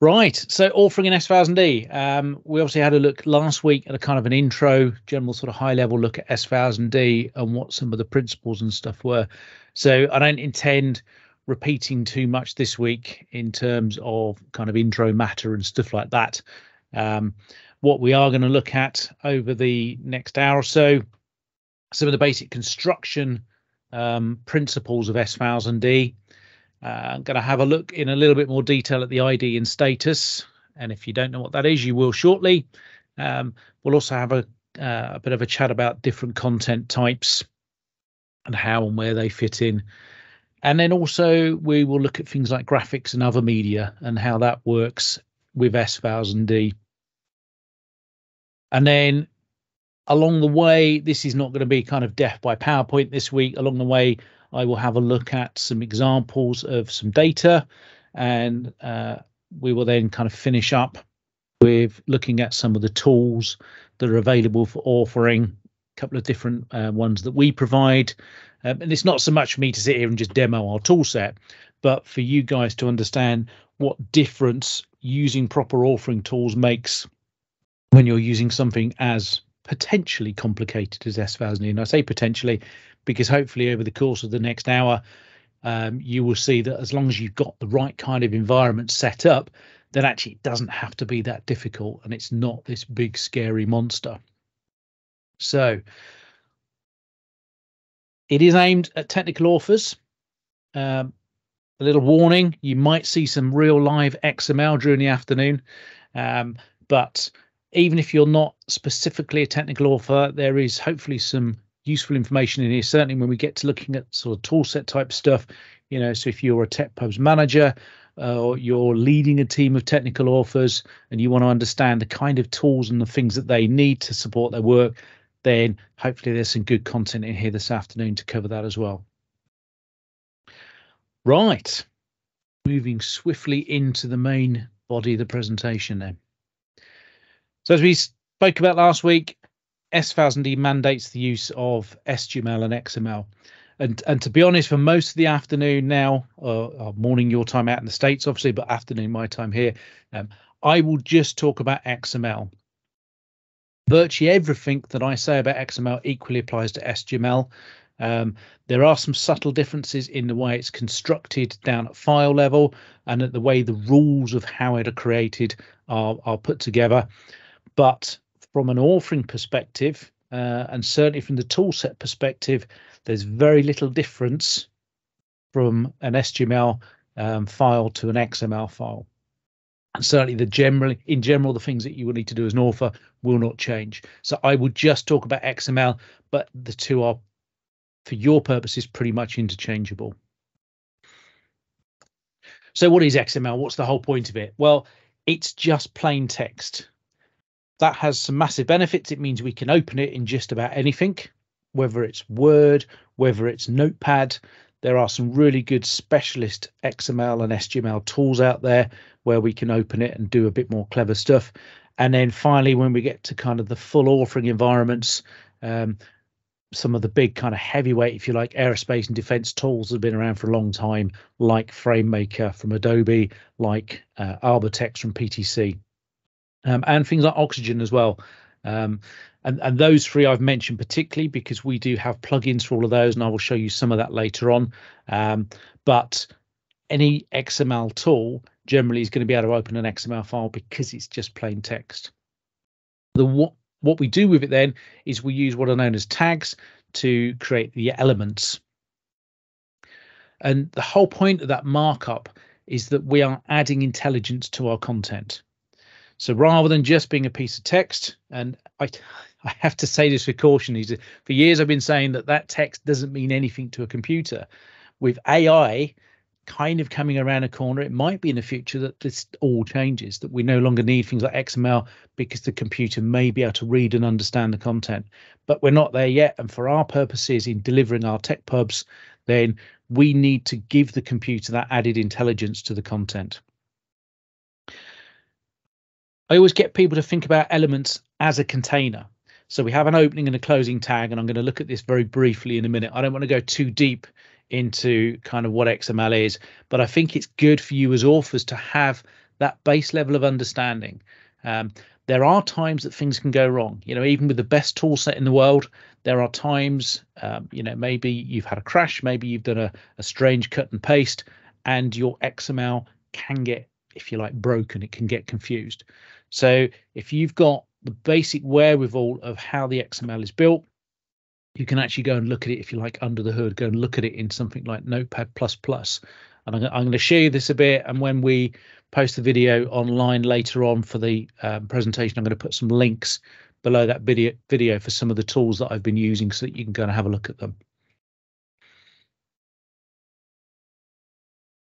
Right. So authoring in S1000D. Um, we obviously had a look last week at a kind of an intro, general sort of high level look at S1000D and what some of the principles and stuff were. So I don't intend repeating too much this week in terms of kind of intro matter and stuff like that. Um, what we are going to look at over the next hour or so, some of the basic construction um, principles of S1000D. Uh, I'm going to have a look in a little bit more detail at the ID and status. And if you don't know what that is, you will shortly. Um, we'll also have a, uh, a bit of a chat about different content types and how and where they fit in. And then also we will look at things like graphics and other media and how that works with S1000D. And then along the way, this is not going to be kind of death by PowerPoint this week. Along the way, I will have a look at some examples of some data and uh, we will then kind of finish up with looking at some of the tools that are available for authoring, a couple of different uh, ones that we provide. Um, and it's not so much for me to sit here and just demo our tool set, but for you guys to understand what difference using proper authoring tools makes when you're using something as potentially complicated as S1000. And I say potentially because hopefully over the course of the next hour, um, you will see that as long as you've got the right kind of environment set up, then actually it doesn't have to be that difficult and it's not this big scary monster. So it is aimed at technical authors. Um, a little warning, you might see some real live XML during the afternoon, um, but even if you're not specifically a technical author, there is hopefully some useful information in here. Certainly when we get to looking at sort of tool set type stuff, you know, so if you're a tech pubs manager uh, or you're leading a team of technical authors and you want to understand the kind of tools and the things that they need to support their work, then hopefully there's some good content in here this afternoon to cover that as well. Right, moving swiftly into the main body of the presentation then. So as we spoke about last week, S1000D mandates the use of SGML and XML. And and to be honest, for most of the afternoon now, uh, uh, morning your time out in the States, obviously, but afternoon my time here, um, I will just talk about XML. Virtually everything that I say about XML equally applies to SGML. Um, there are some subtle differences in the way it's constructed down at file level and at the way the rules of how it are created are, are put together. But from an authoring perspective, uh, and certainly from the toolset perspective, there's very little difference from an SGML um, file to an XML file. And certainly the generally in general, the things that you will need to do as an author will not change. So I would just talk about XML, but the two are for your purposes pretty much interchangeable. So what is XML? What's the whole point of it? Well, it's just plain text that has some massive benefits. It means we can open it in just about anything, whether it's Word, whether it's Notepad. There are some really good specialist XML and SGML tools out there where we can open it and do a bit more clever stuff. And then finally, when we get to kind of the full authoring environments, um, some of the big kind of heavyweight, if you like, aerospace and defense tools have been around for a long time, like FrameMaker from Adobe, like uh, Arbortext from PTC um, and things like oxygen as well. Um, and, and those three I've mentioned particularly because we do have plugins for all of those, and I will show you some of that later on. Um, but any XML tool generally is going to be able to open an XML file because it's just plain text. The what what we do with it then is we use what are known as tags to create the elements. And the whole point of that markup is that we are adding intelligence to our content. So rather than just being a piece of text, and I, I have to say this with caution, for years I've been saying that that text doesn't mean anything to a computer. With AI kind of coming around a corner, it might be in the future that this all changes, that we no longer need things like XML because the computer may be able to read and understand the content. But we're not there yet. And for our purposes in delivering our tech pubs, then we need to give the computer that added intelligence to the content. I always get people to think about elements as a container. So we have an opening and a closing tag, and I'm going to look at this very briefly in a minute. I don't want to go too deep into kind of what XML is, but I think it's good for you as authors to have that base level of understanding. Um, there are times that things can go wrong. You know, even with the best tool set in the world, there are times, um, you know, maybe you've had a crash, maybe you've done a, a strange cut and paste, and your XML can get, if you like, broken. It can get confused. So if you've got the basic wherewithal of how the XML is built, you can actually go and look at it if you like under the hood. Go and look at it in something like Notepad++. And I'm, I'm going to show you this a bit. And when we post the video online later on for the um, presentation, I'm going to put some links below that video video for some of the tools that I've been using so that you can go and have a look at them.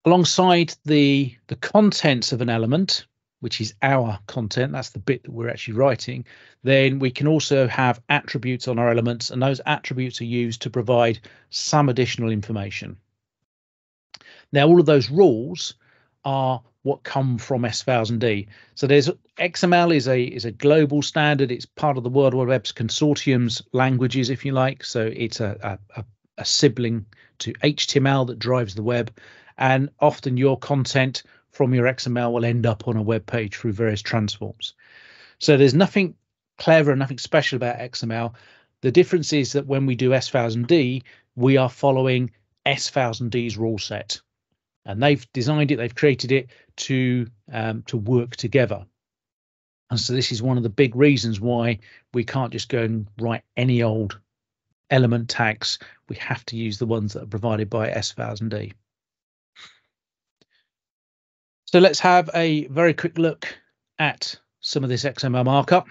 Alongside the the contents of an element, which is our content, that's the bit that we're actually writing, then we can also have attributes on our elements, and those attributes are used to provide some additional information. Now, all of those rules are what come from S1000D. So there's XML is a is a global standard. It's part of the World Wide Web's consortium's languages, if you like. So it's a, a, a sibling to HTML that drives the web, and often your content from your XML will end up on a web page through various transforms. So there's nothing clever, and nothing special about XML. The difference is that when we do S1000D, we are following S1000D's rule set and they've designed it, they've created it to um, to work together. And so this is one of the big reasons why we can't just go and write any old element tags. We have to use the ones that are provided by S1000D. So let's have a very quick look at some of this XML markup.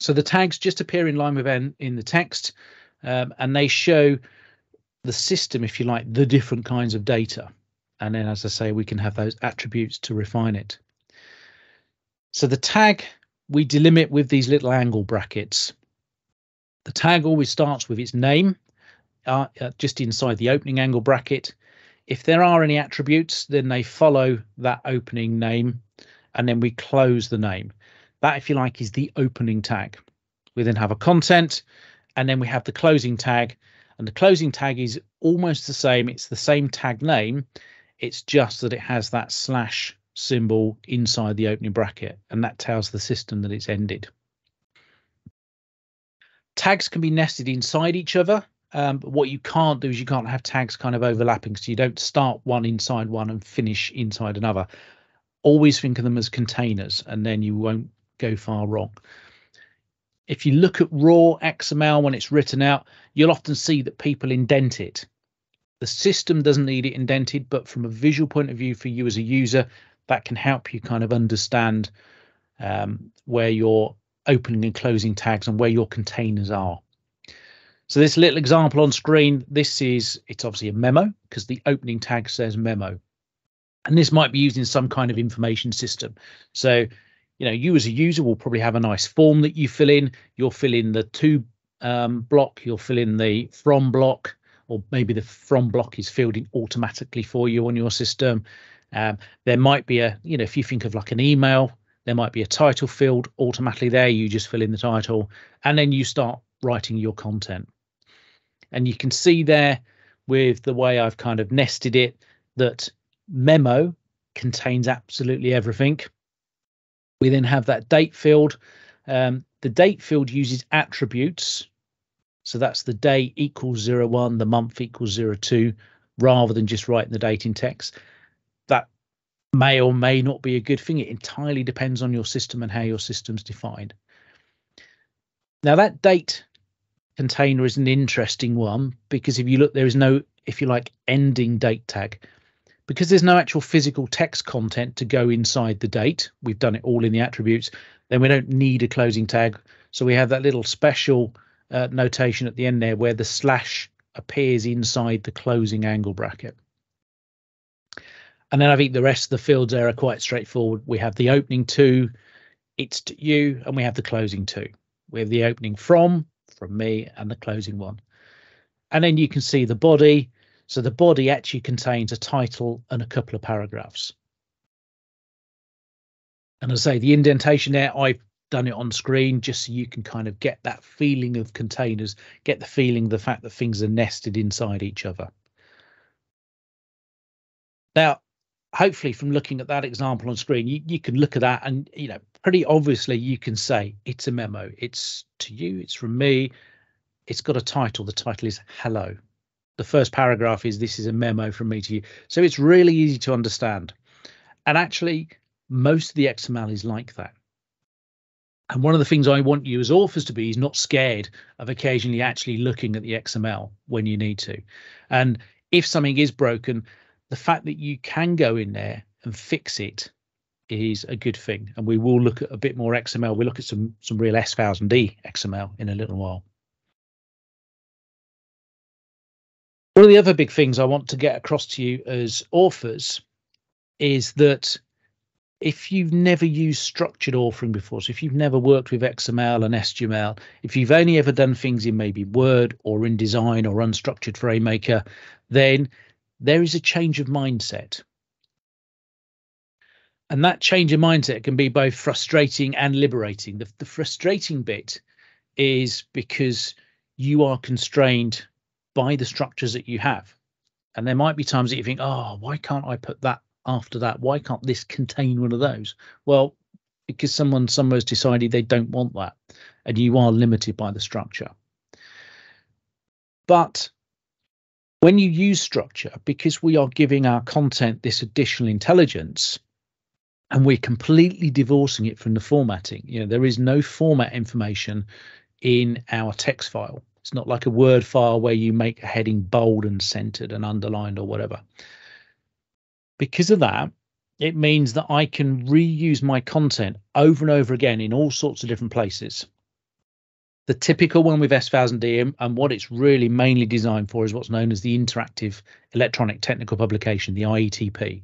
So the tags just appear in line with N in the text, um, and they show the system, if you like, the different kinds of data. And then, as I say, we can have those attributes to refine it. So the tag we delimit with these little angle brackets. The tag always starts with its name, uh, uh, just inside the opening angle bracket. If there are any attributes, then they follow that opening name, and then we close the name. That, if you like, is the opening tag. We then have a content, and then we have the closing tag. And the closing tag is almost the same. It's the same tag name. It's just that it has that slash symbol inside the opening bracket, and that tells the system that it's ended. Tags can be nested inside each other. Um, but what you can't do is you can't have tags kind of overlapping, so you don't start one inside one and finish inside another. Always think of them as containers, and then you won't go far wrong. If you look at raw XML when it's written out, you'll often see that people indent it. The system doesn't need it indented, but from a visual point of view for you as a user, that can help you kind of understand um, where your opening and closing tags and where your containers are. So this little example on screen, this is, it's obviously a memo because the opening tag says memo. And this might be used in some kind of information system. So, you know, you as a user will probably have a nice form that you fill in. You'll fill in the to um, block, you'll fill in the from block, or maybe the from block is filled in automatically for you on your system. Um, there might be a, you know, if you think of like an email, there might be a title field automatically there. You just fill in the title and then you start writing your content. And you can see there with the way I've kind of nested it that memo contains absolutely everything. We then have that date field. Um, the date field uses attributes so that's the day equals zero one, the month equals zero two, rather than just writing the date in text. That may or may not be a good thing. It entirely depends on your system and how your system's defined. Now that date container is an interesting one because if you look, there is no, if you like, ending date tag. Because there's no actual physical text content to go inside the date, we've done it all in the attributes, then we don't need a closing tag. So we have that little special uh, notation at the end there where the slash appears inside the closing angle bracket. And then I think the rest of the fields there are quite straightforward. We have the opening to, it's to you, and we have the closing to. We have the opening from, from me, and the closing one. And then you can see the body. So the body actually contains a title and a couple of paragraphs. And as I say, the indentation there, I've done it on screen just so you can kind of get that feeling of containers, get the feeling the fact that things are nested inside each other. Now, hopefully from looking at that example on screen, you, you can look at that and, you know, pretty obviously you can say it's a memo. It's to you, it's from me. It's got a title. The title is hello. The first paragraph is this is a memo from me to you. So it's really easy to understand. And actually, most of the XML is like that. And one of the things I want you as authors to be is not scared of occasionally actually looking at the XML when you need to. And if something is broken, the fact that you can go in there and fix it is a good thing. And we will look at a bit more XML. We'll look at some some real S1000D XML in a little while. One of the other big things I want to get across to you as authors is that if you've never used structured authoring before, so if you've never worked with XML and SGML, if you've only ever done things in maybe Word or InDesign or unstructured FrameMaker, then there is a change of mindset. And that change of mindset can be both frustrating and liberating. The, the frustrating bit is because you are constrained by the structures that you have. And there might be times that you think, oh, why can't I put that after that? Why can't this contain one of those? Well, because someone somewhere's decided they don't want that, and you are limited by the structure. But when you use structure, because we are giving our content this additional intelligence, and we're completely divorcing it from the formatting. You know, there is no format information in our text file. It's not like a Word file where you make a heading bold and centered and underlined or whatever. Because of that, it means that I can reuse my content over and over again in all sorts of different places the typical one with S1000D and what it's really mainly designed for is what's known as the Interactive Electronic Technical Publication, the IETP.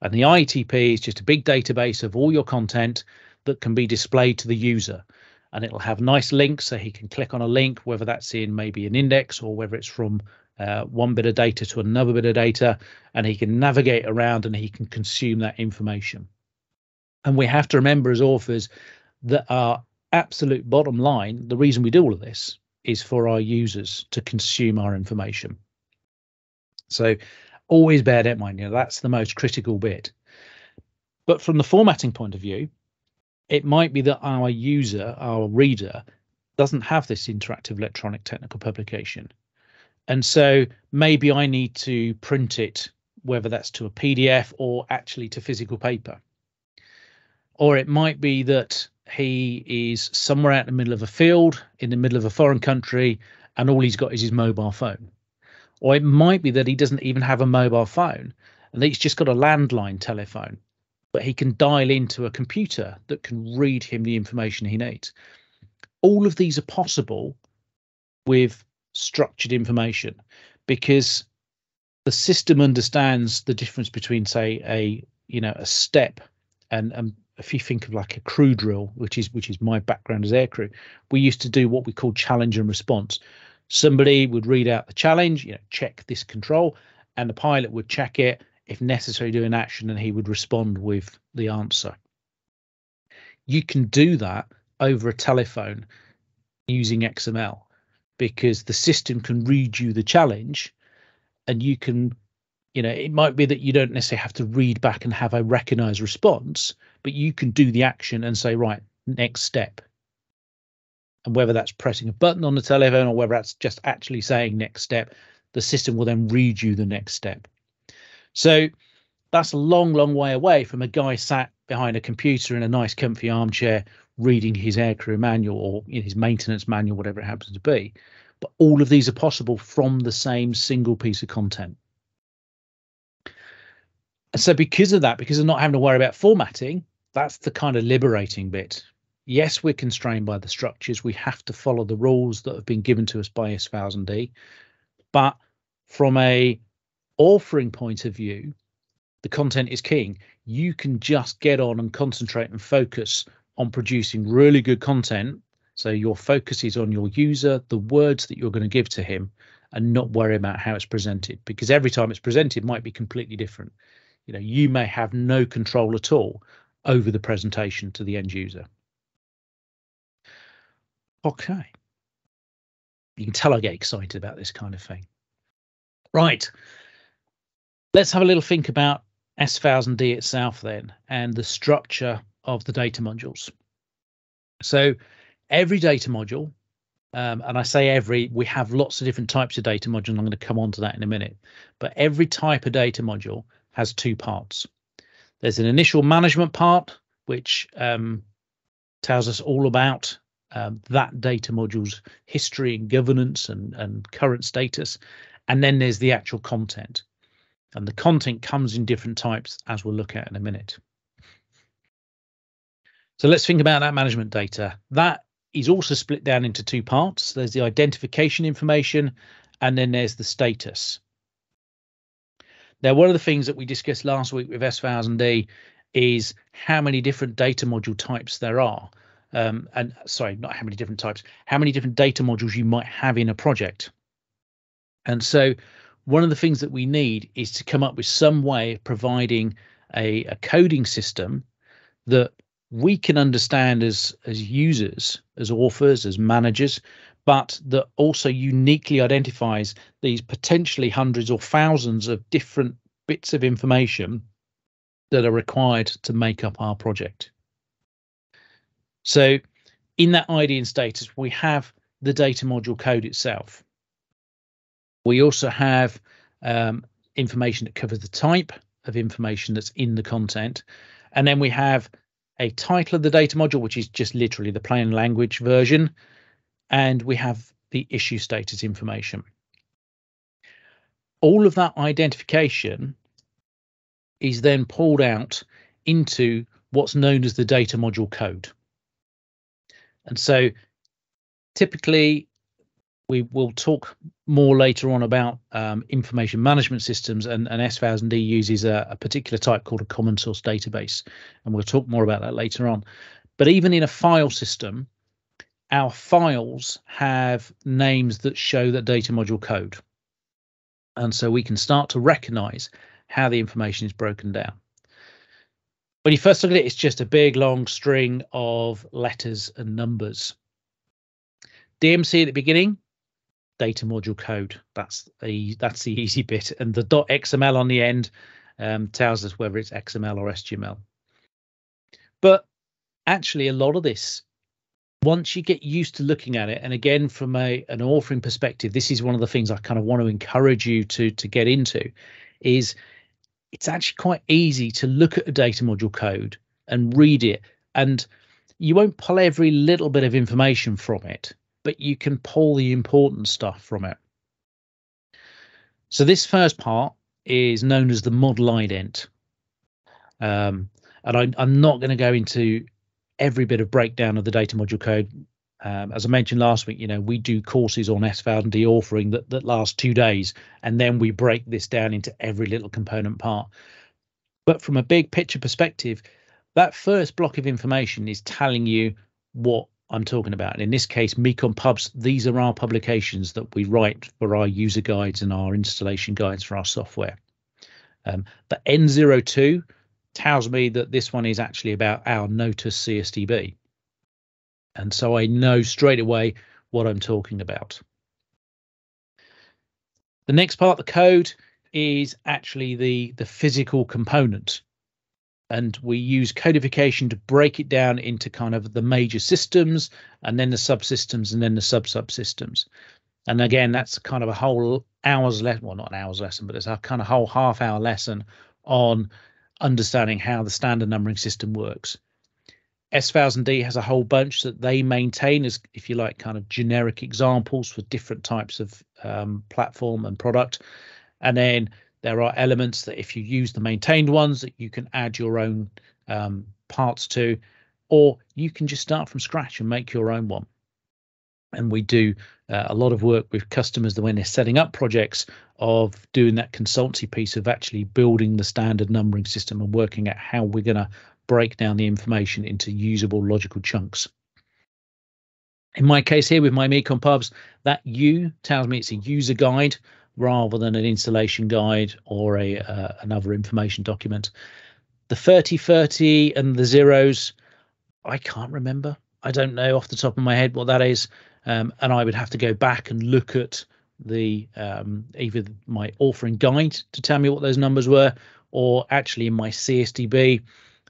And the IETP is just a big database of all your content that can be displayed to the user. And it'll have nice links so he can click on a link, whether that's in maybe an index or whether it's from uh, one bit of data to another bit of data, and he can navigate around and he can consume that information. And we have to remember as authors that our absolute bottom line, the reason we do all of this is for our users to consume our information. So always bear that in mind. You know, that's the most critical bit. But from the formatting point of view, it might be that our user, our reader, doesn't have this interactive electronic technical publication. And so maybe I need to print it, whether that's to a PDF or actually to physical paper. Or it might be that he is somewhere out in the middle of a field in the middle of a foreign country and all he's got is his mobile phone. Or it might be that he doesn't even have a mobile phone and he's just got a landline telephone but he can dial into a computer that can read him the information he needs. All of these are possible with structured information because the system understands the difference between say a you know a step and and if you think of like a crew drill, which is which is my background as aircrew, we used to do what we call challenge and response. Somebody would read out the challenge, you know, check this control, and the pilot would check it if necessary, do an action, and he would respond with the answer. You can do that over a telephone using XML because the system can read you the challenge and you can you know it might be that you don't necessarily have to read back and have a recognized response but you can do the action and say right next step. And whether that's pressing a button on the telephone or whether that's just actually saying next step the system will then read you the next step. So that's a long long way away from a guy sat behind a computer in a nice comfy armchair reading his aircrew manual or his maintenance manual whatever it happens to be. But all of these are possible from the same single piece of content so because of that, because of not having to worry about formatting, that's the kind of liberating bit. Yes, we're constrained by the structures. We have to follow the rules that have been given to us by S1000D. But from a authoring point of view, the content is king. You can just get on and concentrate and focus on producing really good content. So your focus is on your user, the words that you're going to give to him, and not worry about how it's presented because every time it's presented might be completely different you know you may have no control at all over the presentation to the end user okay you can tell i get excited about this kind of thing right let's have a little think about S1000D itself then and the structure of the data modules. So every data module, um, and I say every, we have lots of different types of data modules. I'm going to come on to that in a minute. But every type of data module has two parts. There's an initial management part, which um, tells us all about um, that data module's history and governance and, and current status. And then there's the actual content. And the content comes in different types, as we'll look at in a minute. So let's think about that management data. That is also split down into two parts. There's the identification information, and then there's the status. Now, one of the things that we discussed last week with S1000D is how many different data module types there are. Um, and sorry, not how many different types, how many different data modules you might have in a project. And so one of the things that we need is to come up with some way of providing a, a coding system that we can understand as as users, as authors, as managers, but that also uniquely identifies these potentially hundreds or thousands of different bits of information that are required to make up our project. So in that ID and status, we have the data module code itself. We also have um, information that covers the type of information that's in the content. And then we have a title of the data module, which is just literally the plain language version. And we have the issue status information. All of that identification is then pulled out into what's known as the data module code. And so typically we will talk more later on about um, information management systems and, and S1000D uses a, a, particular type called a common source database. And we'll talk more about that later on. But even in a file system, our files have names that show that data module code. And so we can start to recognize how the information is broken down. When you first look at it, it's just a big long string of letters and numbers. DMC at the beginning, data module code. That's the that's the easy bit, and the .xml on the end um, tells us whether it's XML or SGML. But actually, a lot of this, once you get used to looking at it, and again from a an authoring perspective, this is one of the things I kind of want to encourage you to to get into, is it's actually quite easy to look at a data module code and read it and you won't pull every little bit of information from it but you can pull the important stuff from it. So this first part is known as the model ident. Um, and I, i'm not going to go into every bit of breakdown of the data module code um, as I mentioned last week, you know, we do courses on S1000D authoring that, that last two days, and then we break this down into every little component part. But from a big picture perspective, that first block of information is telling you what I'm talking about. And in this case, Mekon Pubs, these are our publications that we write for our user guides and our installation guides for our software. Um, the N02 tells me that this one is actually about our Notus CSDB. And so I know straight away what I'm talking about. The next part, the code, is actually the, the physical component. And we use codification to break it down into kind of the major systems and then the subsystems and then the sub-subsystems. And again, that's kind of a whole hour's lesson, well, not an hour's lesson, but it's a kind of whole half hour lesson on understanding how the standard numbering system works. S1000D has a whole bunch that they maintain as, if you like, kind of generic examples for different types of um, platform and product. And then there are elements that if you use the maintained ones that you can add your own um, parts to, or you can just start from scratch and make your own one. And we do uh, a lot of work with customers that when they're setting up projects of doing that consultancy piece of actually building the standard numbering system and working out how we're going to break down the information into usable logical chunks. In my case here with my Mekon pubs, that U tells me it's a user guide rather than an installation guide or a uh, another information document. The 3030 and the zeros, I can't remember. I don't know off the top of my head what that is. Um, and I would have to go back and look at the um, either my authoring guide to tell me what those numbers were or actually in my CSDB,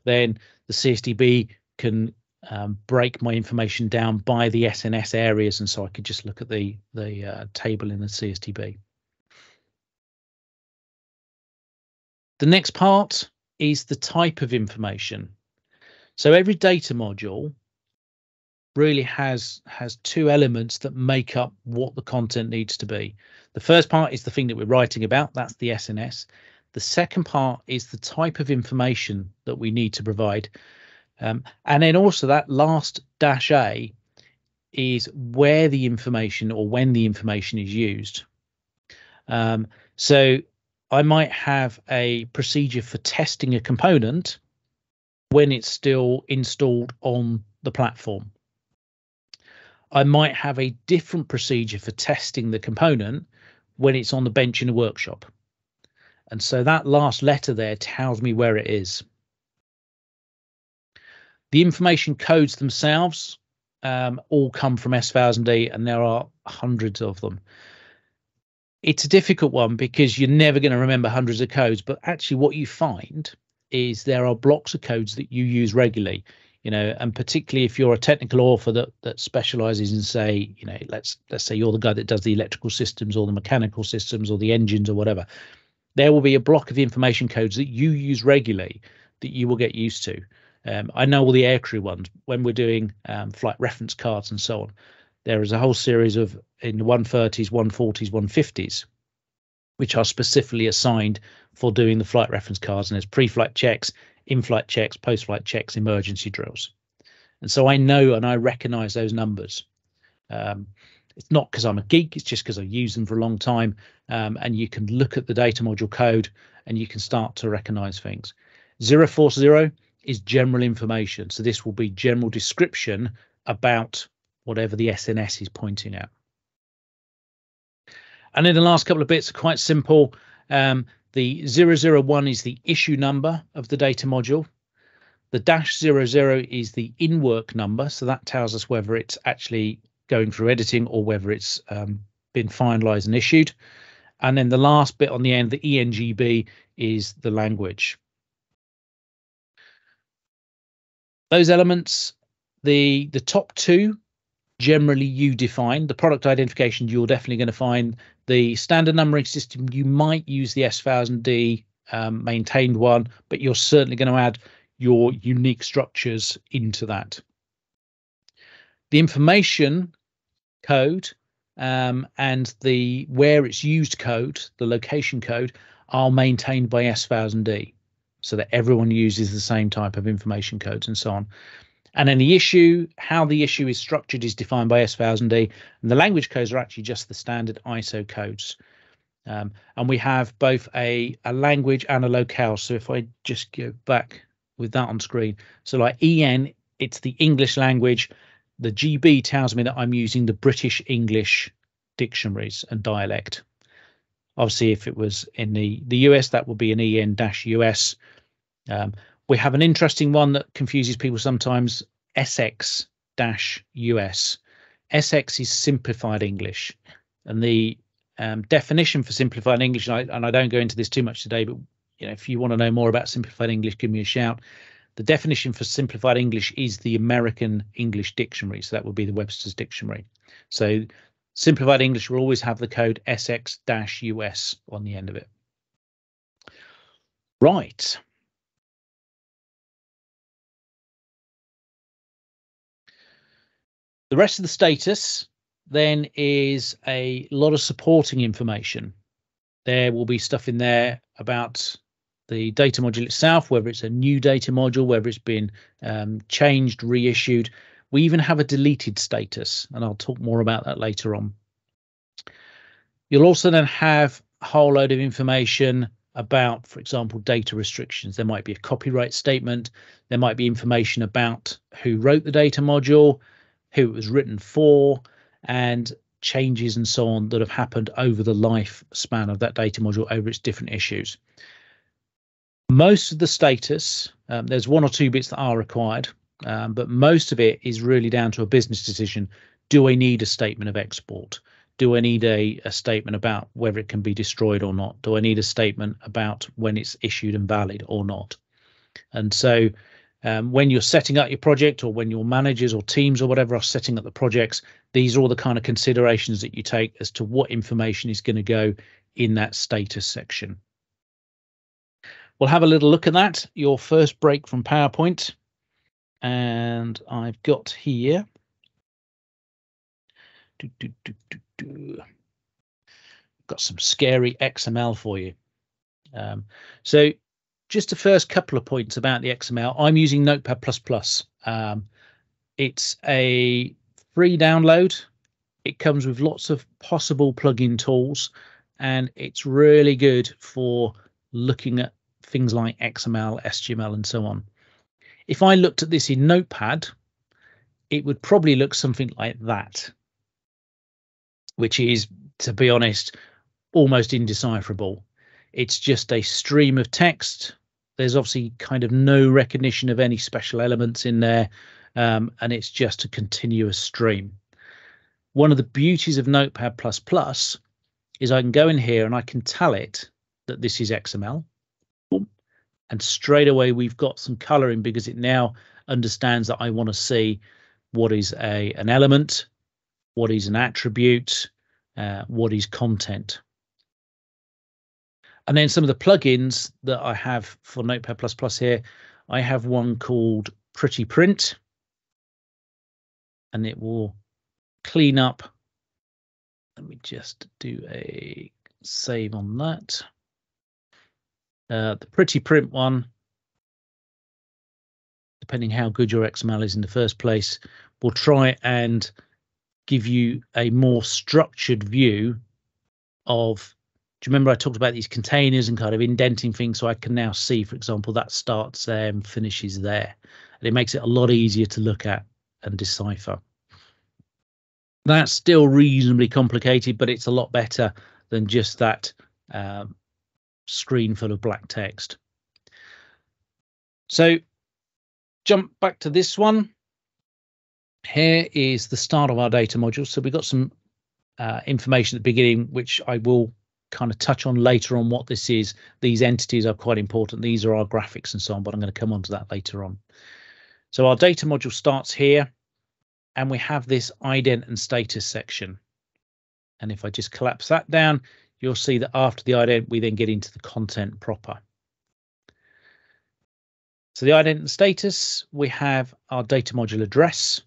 then the CSDB can um, break my information down by the SNS areas, and so I could just look at the the uh, table in the CSDB. The next part is the type of information. So every data module really has has two elements that make up what the content needs to be. The first part is the thing that we're writing about, that's the SNS. The second part is the type of information that we need to provide. Um, and then also that last dash A is where the information or when the information is used. Um, so I might have a procedure for testing a component when it's still installed on the platform. I might have a different procedure for testing the component when it's on the bench in a workshop. And so that last letter there tells me where it is. The information codes themselves um, all come from S1000D and there are hundreds of them it's a difficult one because you're never going to remember hundreds of codes but actually what you find is there are blocks of codes that you use regularly you know and particularly if you're a technical author that that specializes in say you know let's let's say you're the guy that does the electrical systems or the mechanical systems or the engines or whatever there will be a block of information codes that you use regularly that you will get used to um, i know all the aircrew ones when we're doing um, flight reference cards and so on there is a whole series of in the 130s, 140s, 150s, which are specifically assigned for doing the flight reference cards. And there's pre-flight checks, in-flight checks, post-flight checks, emergency drills. And so I know and I recognize those numbers. Um, it's not because I'm a geek, it's just because I've used them for a long time. Um, and you can look at the data module code and you can start to recognize things. 040 is general information. So this will be general description about whatever the SNS is pointing at. And then the last couple of bits are quite simple. Um, the 001 is the issue number of the data module. The dash 00 is the in-work number, so that tells us whether it's actually going through editing or whether it's um, been finalized and issued. And then the last bit on the end, the ENGB, is the language. Those elements, the the top two generally you define. The product identification, you're definitely going to find the standard numbering system. You might use the S1000D um, maintained one, but you're certainly going to add your unique structures into that. The information code um, and the where it's used code, the location code, are maintained by S1000D so that everyone uses the same type of information codes and so on. And then the issue, how the issue is structured is defined by S1000D. And the language codes are actually just the standard ISO codes. Um, and we have both a, a language and a locale. So if I just go back with that on screen. So like EN, it's the English language. The GB tells me that I'm using the British English dictionaries and dialect. Obviously, if it was in the, the US, that would be an EN-US. Um, we have an interesting one that confuses people sometimes SX US. SX is simplified English. And the um, definition for simplified English, and I, and I don't go into this too much today, but you know, if you want to know more about simplified English, give me a shout. The definition for simplified English is the American English Dictionary. So that would be the Webster's Dictionary. So simplified English will always have the code SX US on the end of it. Right. The rest of the status then is a lot of supporting information. There will be stuff in there about the data module itself, whether it's a new data module, whether it's been um, changed, reissued. We even have a deleted status, and I'll talk more about that later on. You'll also then have a whole load of information about, for example, data restrictions. There might be a copyright statement. There might be information about who wrote the data module, who it was written for, and changes and so on that have happened over the lifespan of that data module over its different issues. Most of the status, um, there's one or two bits that are required, um, but most of it is really down to a business decision. Do I need a statement of export? do I need a, a statement about whether it can be destroyed or not? Do I need a statement about when it's issued and valid or not? And so um, when you're setting up your project or when your managers or teams or whatever are setting up the projects, these are all the kind of considerations that you take as to what information is going to go in that status section. We'll have a little look at that, your first break from PowerPoint. And I've got here. Do, do, do, got some scary XML for you. Um, so just the first couple of points about the XML. I'm using Notepad++. Um, it's a free download. It comes with lots of possible plugin tools, and it's really good for looking at things like XML, SGML, and so on. If I looked at this in Notepad, it would probably look something like that, which is, to be honest, almost indecipherable. It's just a stream of text there's obviously kind of no recognition of any special elements in there, um, and it's just a continuous stream. One of the beauties of Notepad++ is I can go in here and I can tell it that this is XML. And straight away we've got some coloring because it now understands that I want to see what is a an element, what is an attribute, uh, what is content. And then some of the plugins that I have for Notepad++ here, I have one called Pretty Print, and it will clean up. Let me just do a save on that. Uh, the Pretty Print one, depending how good your XML is in the first place, will try and give you a more structured view of you remember I talked about these containers and kind of indenting things so I can now see, for example, that starts there and finishes there. And it makes it a lot easier to look at and decipher. That's still reasonably complicated, but it's a lot better than just that um, screen full of black text. So jump back to this one. Here is the start of our data module. So we've got some uh, information at the beginning, which I will kind of touch on later on what this is. These entities are quite important. These are our graphics and so on, but I'm going to come on to that later on. So our data module starts here and we have this ident and status section. And if I just collapse that down, you'll see that after the ident, we then get into the content proper. So the ident and status, we have our data module address,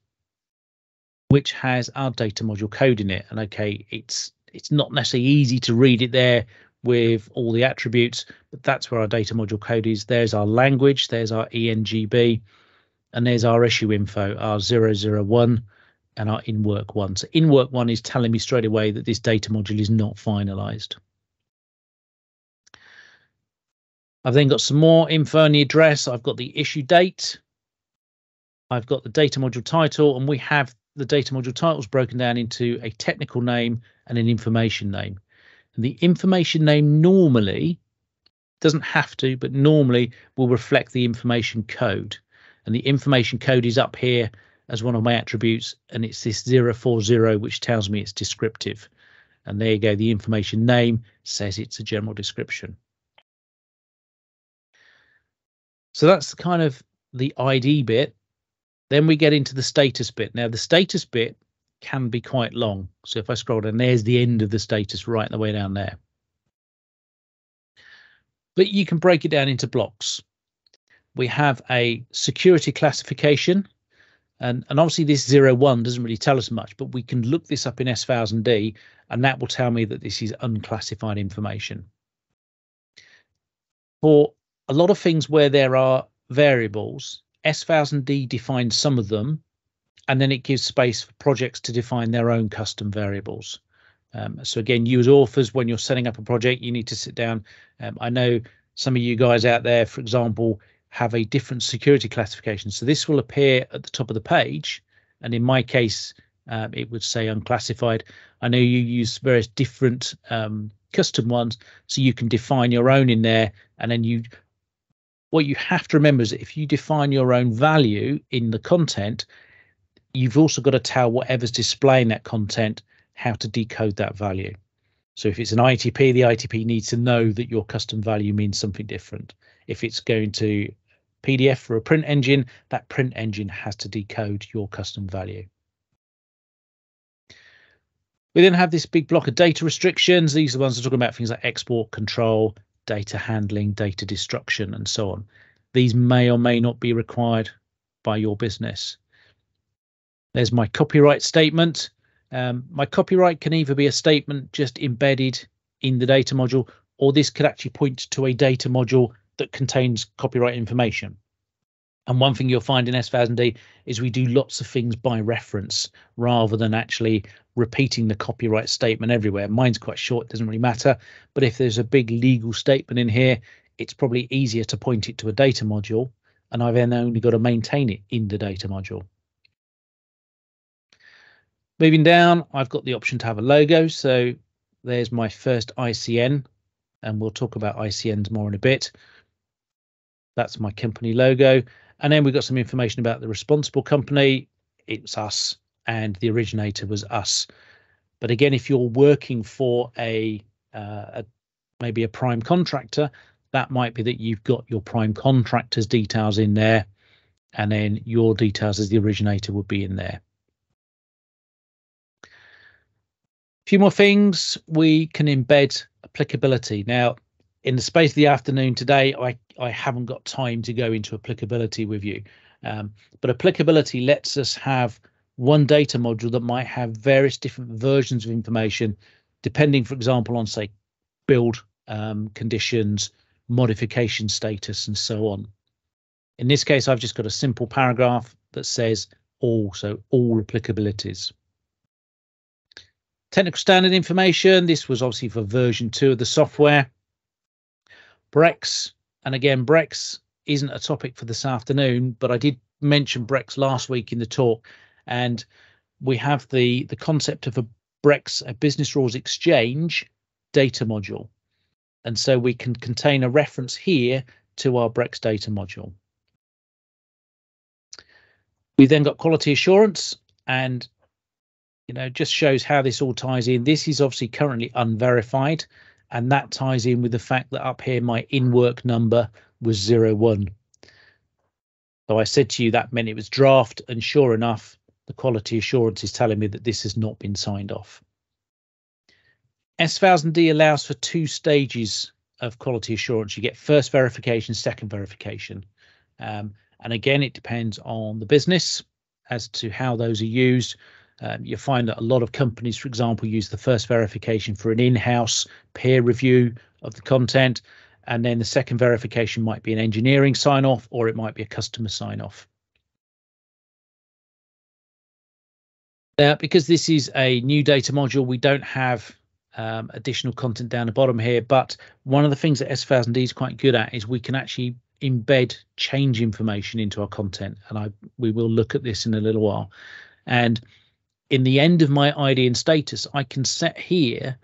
which has our data module code in it. And okay, it's it's not necessarily easy to read it there with all the attributes, but that's where our data module code is. There's our language, there's our ENGB, and there's our issue info, our 001 and our in work one. So in work one is telling me straight away that this data module is not finalized. I've then got some more info on the address. I've got the issue date. I've got the data module title, and we have the data module title is broken down into a technical name and an information name. And the information name normally doesn't have to, but normally will reflect the information code. And the information code is up here as one of my attributes, and it's this 040, which tells me it's descriptive. And there you go, the information name says it's a general description. So that's kind of the ID bit. Then we get into the status bit. Now, the status bit can be quite long. So if I scroll down, there's the end of the status right the way down there. But you can break it down into blocks. We have a security classification, and, and obviously this 01 doesn't really tell us much, but we can look this up in S1000D, and that will tell me that this is unclassified information. For a lot of things where there are variables, S1000D defines some of them and then it gives space for projects to define their own custom variables. Um, so again, you as authors, when you're setting up a project, you need to sit down. Um, I know some of you guys out there, for example, have a different security classification. So this will appear at the top of the page. And in my case, um, it would say unclassified. I know you use various different um, custom ones, so you can define your own in there. And then you, what you have to remember is that if you define your own value in the content, you've also got to tell whatever's displaying that content how to decode that value. So if it's an ITP, the ITP needs to know that your custom value means something different. If it's going to PDF for a print engine, that print engine has to decode your custom value. We then have this big block of data restrictions. These are the ones are talking about things like export control, data handling, data destruction, and so on. These may or may not be required by your business. There's my copyright statement. Um, my copyright can either be a statement just embedded in the data module, or this could actually point to a data module that contains copyright information. And one thing you'll find in S1000D is we do lots of things by reference rather than actually repeating the copyright statement everywhere. Mine's quite short, doesn't really matter. But if there's a big legal statement in here, it's probably easier to point it to a data module. And I've then only got to maintain it in the data module. Moving down, I've got the option to have a logo. So there's my first ICN, and we'll talk about ICNs more in a bit. That's my company logo. And then we've got some information about the responsible company. It's us, and the originator was us. But again, if you're working for a, uh, a maybe a prime contractor, that might be that you've got your prime contractor's details in there, and then your details as the originator would be in there. A few more things we can embed applicability. Now, in the space of the afternoon today, I, I haven't got time to go into applicability with you. Um, but applicability lets us have one data module that might have various different versions of information, depending, for example, on say build um, conditions, modification status, and so on. In this case, I've just got a simple paragraph that says all, so all applicabilities. Technical standard information. This was obviously for version two of the software. Brex, and again, Brex isn't a topic for this afternoon, but I did mention Brex last week in the talk, and we have the the concept of a Brex, a business rules exchange data module, and so we can contain a reference here to our Brex data module. We then got quality assurance, and you know just shows how this all ties in. This is obviously currently unverified and that ties in with the fact that up here my in work number was zero one. So I said to you that meant it was draft, and sure enough, the quality assurance is telling me that this has not been signed off. S1000D allows for two stages of quality assurance. You get first verification, second verification. Um, and again, it depends on the business as to how those are used. Um, you find that a lot of companies, for example, use the first verification for an in-house peer review of the content, and then the second verification might be an engineering sign-off or it might be a customer sign-off. Now, because this is a new data module, we don't have um, additional content down the bottom here, but one of the things that S1000D is quite good at is we can actually embed change information into our content, and I we will look at this in a little while. And in the end of my ID and status, I can set here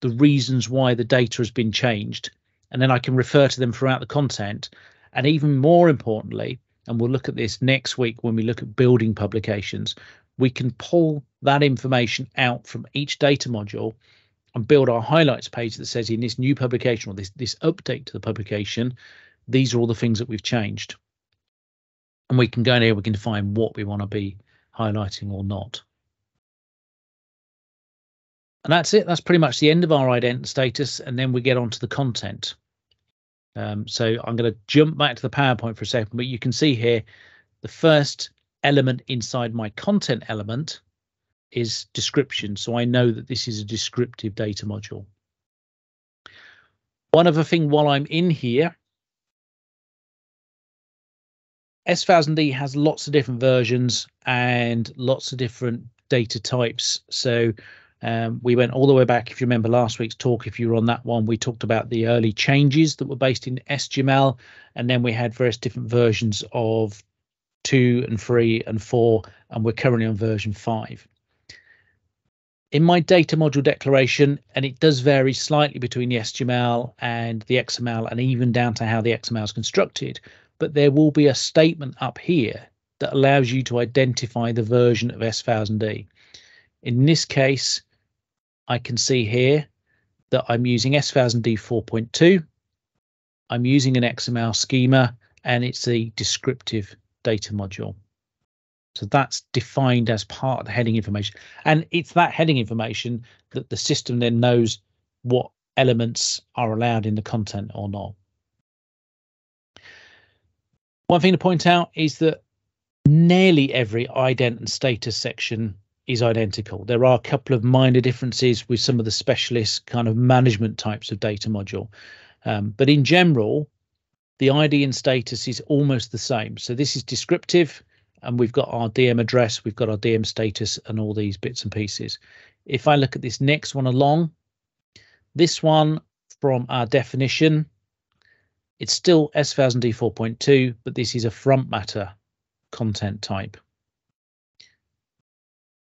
the reasons why the data has been changed, and then I can refer to them throughout the content. And even more importantly, and we'll look at this next week when we look at building publications, we can pull that information out from each data module and build our highlights page that says in this new publication or this, this update to the publication, these are all the things that we've changed. And we can go in here, we can define what we want to be highlighting or not. And that's it. That's pretty much the end of our ident status. And then we get on to the content. Um, so I'm going to jump back to the PowerPoint for a second, but you can see here the first element inside my content element is description. So I know that this is a descriptive data module. One other thing while I'm in here, S1000D has lots of different versions and lots of different data types. So um, we went all the way back. If you remember last week's talk, if you were on that one, we talked about the early changes that were based in SGML, and then we had various different versions of two and three and four, and we're currently on version five. In my data module declaration, and it does vary slightly between the SGML and the XML, and even down to how the XML is constructed, but there will be a statement up here that allows you to identify the version of S1000D. In this case, I can see here that I'm using S1000D 4.2. I'm using an XML schema and it's a descriptive data module. So that's defined as part of the heading information. And it's that heading information that the system then knows what elements are allowed in the content or not. One thing to point out is that nearly every ident and status section is identical. There are a couple of minor differences with some of the specialist kind of management types of data module. Um, but in general, the ID and status is almost the same. So this is descriptive and we've got our DM address, we've got our DM status and all these bits and pieces. If I look at this next one along, this one from our definition, it's still S1000D 4.2, but this is a front matter content type.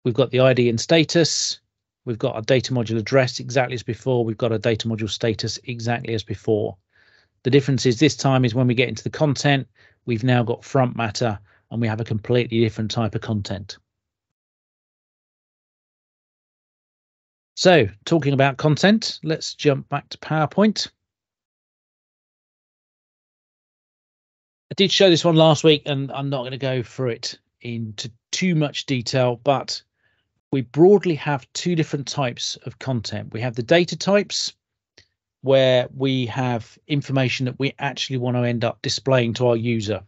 We've got the ID and status. We've got our data module address exactly as before. We've got a data module status exactly as before. The difference is this time is when we get into the content, we've now got front matter and we have a completely different type of content. So talking about content, let's jump back to PowerPoint. I did show this one last week and I'm not going to go through it into too much detail, but we broadly have two different types of content. We have the data types where we have information that we actually want to end up displaying to our user.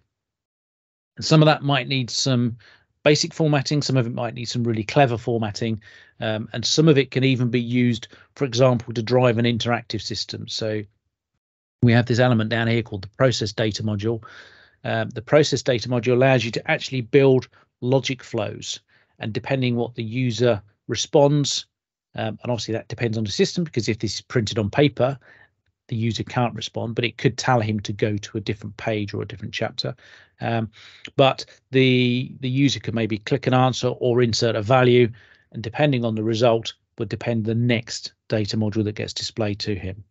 And some of that might need some basic formatting, some of it might need some really clever formatting, um, and some of it can even be used, for example, to drive an interactive system. So we have this element down here called the process data module. Um, the process data module allows you to actually build logic flows, and depending what the user responds, um, and obviously that depends on the system because if this is printed on paper, the user can't respond, but it could tell him to go to a different page or a different chapter. Um, but the the user could maybe click an answer or insert a value, and depending on the result would depend the next data module that gets displayed to him.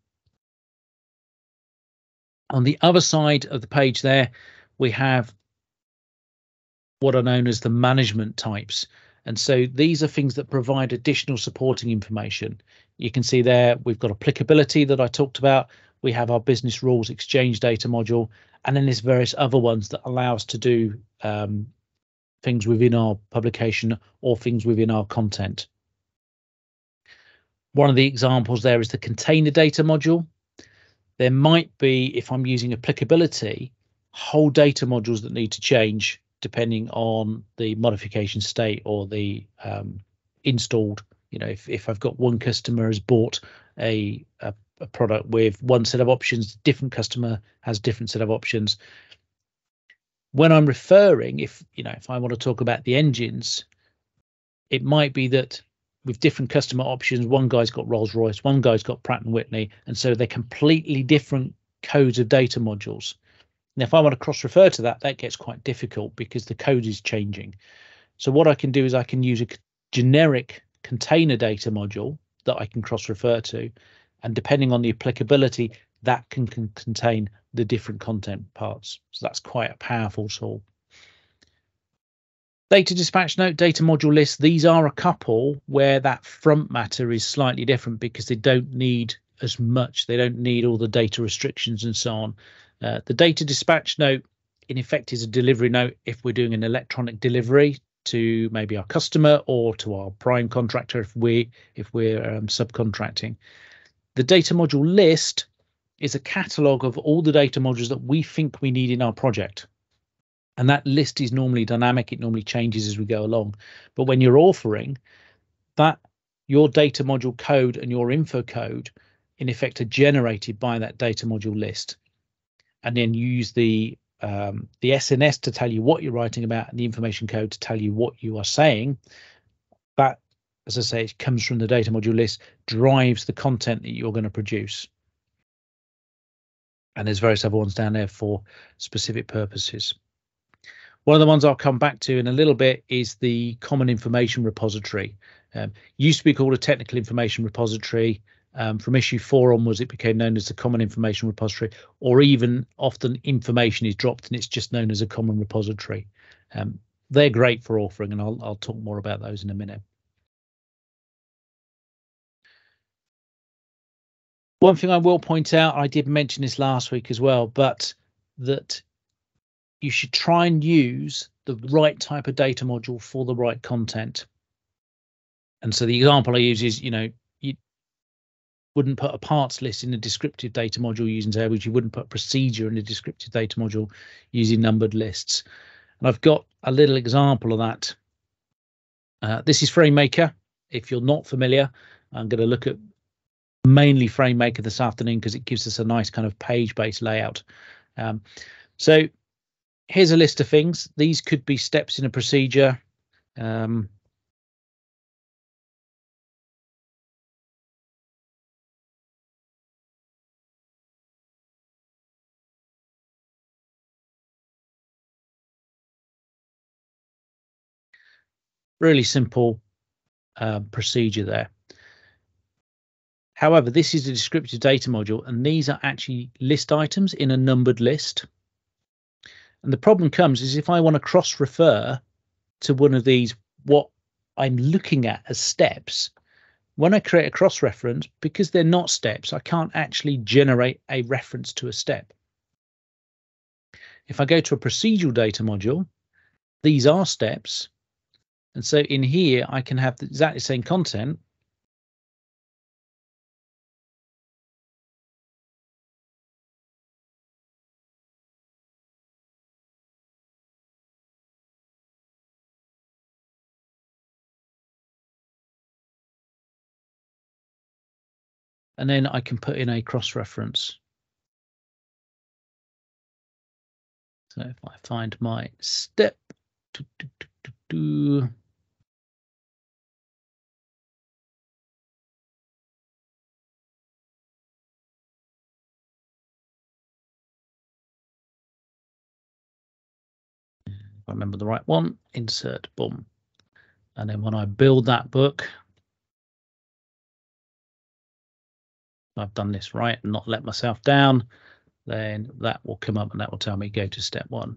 On the other side of the page there, we have what are known as the management types. And so these are things that provide additional supporting information. You can see there we've got applicability that I talked about. We have our business rules exchange data module, and then there's various other ones that allow us to do um, things within our publication or things within our content. One of the examples there is the container data module. There might be, if I'm using applicability, whole data modules that need to change depending on the modification state or the um, installed. You know, if, if I've got one customer has bought a, a, a product with one set of options, different customer has different set of options. When I'm referring, if you know, if I want to talk about the engines, it might be that with different customer options, one guy's got Rolls Royce, one guy's got Pratt and Whitney, and so they're completely different codes of data modules. Now, if I want to cross refer to that, that gets quite difficult because the code is changing. So what I can do is I can use a generic container data module that I can cross refer to. And depending on the applicability, that can, can contain the different content parts. So that's quite a powerful tool. Data dispatch note, data module list. These are a couple where that front matter is slightly different because they don't need as much. They don't need all the data restrictions and so on. Uh, the data dispatch note, in effect, is a delivery note if we're doing an electronic delivery to maybe our customer or to our prime contractor if we if we're um, subcontracting. The data module list is a catalog of all the data modules that we think we need in our project. And that list is normally dynamic, it normally changes as we go along. But when you're authoring, that your data module code and your info code in effect are generated by that data module list and then use the um, the SNS to tell you what you're writing about and the information code to tell you what you are saying. That, as I say, it comes from the data module list, drives the content that you're going to produce. And there's various other ones down there for specific purposes. One of the ones I'll come back to in a little bit is the Common Information Repository. Um, used to be called a Technical Information Repository. Um, from issue four onwards, it became known as the Common Information Repository, or even often information is dropped and it's just known as a Common Repository. Um, they're great for authoring, and I'll, I'll talk more about those in a minute. One thing I will point out, I did mention this last week as well, but that you should try and use the right type of data module for the right content. And so the example I use is, you know, wouldn't put a parts list in a descriptive data module using tables. You wouldn't put procedure in a descriptive data module using numbered lists. And I've got a little example of that. Uh, this is FrameMaker. If you're not familiar, I'm going to look at mainly FrameMaker this afternoon because it gives us a nice kind of page-based layout. Um, so here's a list of things. These could be steps in a procedure. Um, really simple uh, procedure there. However, this is a descriptive data module, and these are actually list items in a numbered list. And the problem comes is if I want to cross refer to one of these, what I'm looking at as steps, when I create a cross reference, because they're not steps, I can't actually generate a reference to a step. If I go to a procedural data module, these are steps. And so in here, I can have the exactly same content, and then I can put in a cross reference. So if I find my step, I remember the right one, insert, boom. And then when I build that book, I've done this right and not let myself down, then that will come up and that will tell me go to step one.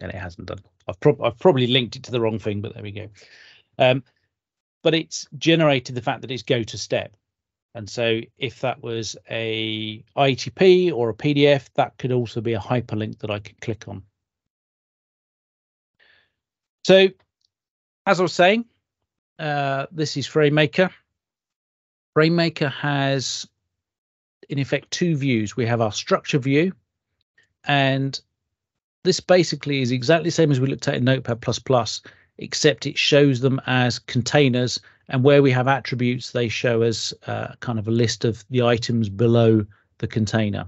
And it hasn't done. I've, prob I've probably linked it to the wrong thing, but there we go. Um, but it's generated the fact that it's go to step. And so if that was a ITP or a PDF, that could also be a hyperlink that I could click on. So as I was saying, uh, this is FrameMaker. FrameMaker has, in effect, two views. We have our structure view, and this basically is exactly the same as we looked at in Notepad++, except it shows them as containers, and where we have attributes, they show as uh, kind of a list of the items below the container.